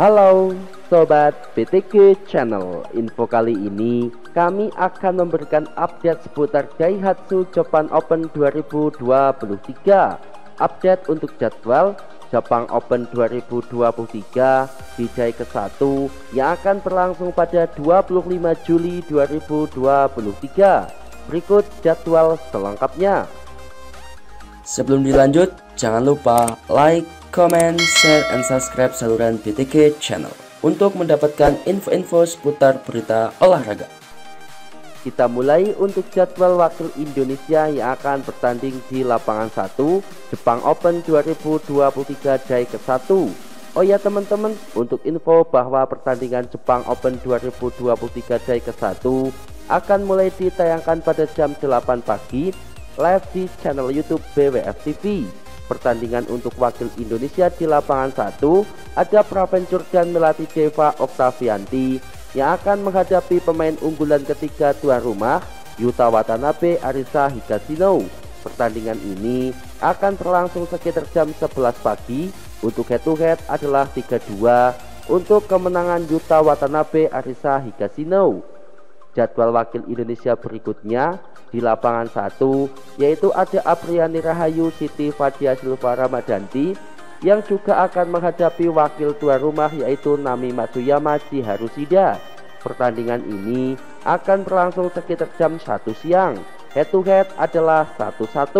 Halo Sobat BTG Channel. Info kali ini kami akan memberikan update seputar Daihatsu Japan Open 2023 Update untuk jadwal Jepang Open 2023 di Jai ke-1 yang akan berlangsung pada 25 Juli 2023 Berikut jadwal selengkapnya. Sebelum dilanjut, jangan lupa like, comment, share, and subscribe saluran BTG Channel untuk mendapatkan info-info seputar berita olahraga. Kita mulai untuk jadwal wakil Indonesia yang akan bertanding di lapangan 1 Jepang Open 2023 Day ke-1 Oh ya teman-teman, untuk info bahwa pertandingan Jepang Open 2023 Day ke-1 akan mulai ditayangkan pada jam 8 pagi live di channel YouTube BWF TV pertandingan untuk wakil Indonesia di lapangan 1 ada Praventure dan Melati Deva Oktavianti yang akan menghadapi pemain unggulan ketiga tuan rumah Yuta Watanabe Arisa Higashino. Pertandingan ini akan berlangsung sekitar jam 11 pagi. Untuk head to head adalah 3-2 untuk kemenangan Yuta Watanabe Arisa Higashino. Jadwal wakil Indonesia berikutnya di lapangan 1 yaitu ada Apriani Rahayu Siti Fadia Silva Ramadanti yang juga akan menghadapi wakil tuan rumah yaitu Nami Matsuyama Harusida. Pertandingan ini akan berlangsung sekitar jam 1 siang. Head to head adalah 1-1.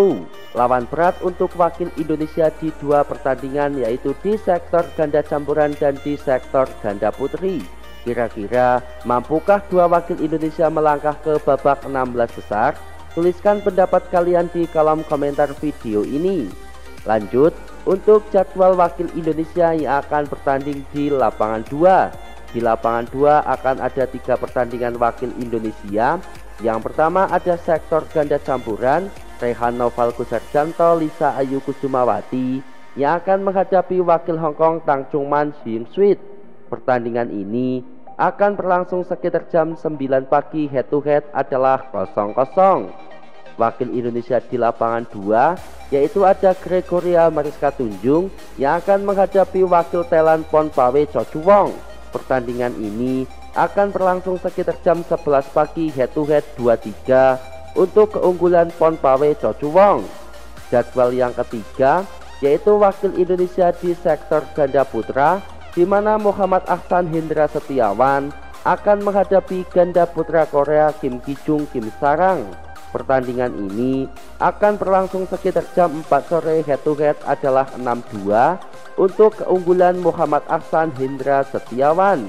Lawan berat untuk wakil Indonesia di dua pertandingan yaitu di sektor ganda campuran dan di sektor ganda putri. Kira-kira mampukah dua wakil Indonesia melangkah ke babak 16 besar? Tuliskan pendapat kalian di kolom komentar video ini. Lanjut, untuk jadwal wakil Indonesia yang akan bertanding di lapangan 2. Di lapangan 2 akan ada tiga pertandingan wakil Indonesia. Yang pertama ada sektor ganda campuran, Rehan Noval Kusarjanto, Lisa Ayu Kusumawati yang akan menghadapi wakil Hong Kong Tang Chungman Xing Sweet. Pertandingan ini akan berlangsung sekitar jam 9 pagi head to head adalah 0-0. Wakil Indonesia di lapangan 2 yaitu ada Gregoria Mariska Tunjung yang akan menghadapi wakil Thailand Pon Pawe Chochuwong. Pertandingan ini akan berlangsung sekitar jam 11 pagi head to head 2-3 untuk keunggulan Pon Pawe Chochuwong. Jadwal yang ketiga yaitu wakil Indonesia di sektor ganda putra di mana Muhammad Ahsan Hendra Setiawan akan menghadapi ganda putra Korea Kim Kijung Kim Sarang. Pertandingan ini akan berlangsung sekitar jam 4 sore head to head adalah 6-2 untuk keunggulan Muhammad Ahsan Hendra Setiawan.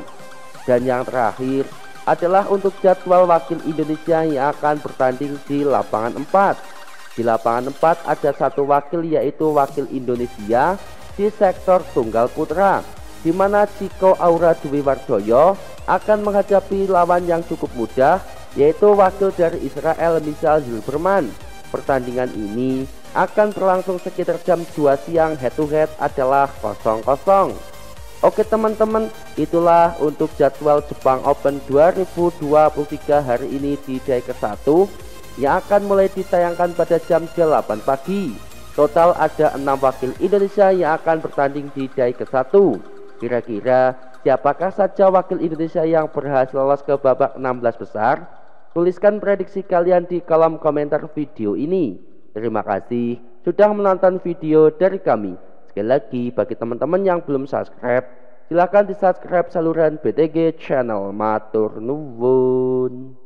Dan yang terakhir adalah untuk jadwal wakil Indonesia yang akan bertanding di lapangan 4. Di lapangan 4 ada satu wakil yaitu wakil Indonesia di sektor tunggal putra di mana Ciko Aura Dwi Wardoyo akan menghadapi lawan yang cukup mudah yaitu wakil dari Israel Misal Zilberman. Pertandingan ini akan berlangsung sekitar jam 2 siang head to head adalah 0-0. Oke teman-teman, itulah untuk jadwal Jepang Open 2023 hari ini di Day ke-1 yang akan mulai ditayangkan pada jam 8 pagi. Total ada 6 wakil Indonesia yang akan bertanding di Day ke-1. Kira-kira siapakah saja wakil Indonesia yang berhasil lolos ke babak 16 besar? Tuliskan prediksi kalian di kolom komentar video ini. Terima kasih sudah menonton video dari kami. Sekali lagi bagi teman-teman yang belum subscribe, silahkan di subscribe saluran BTG channel Matur Nuwun.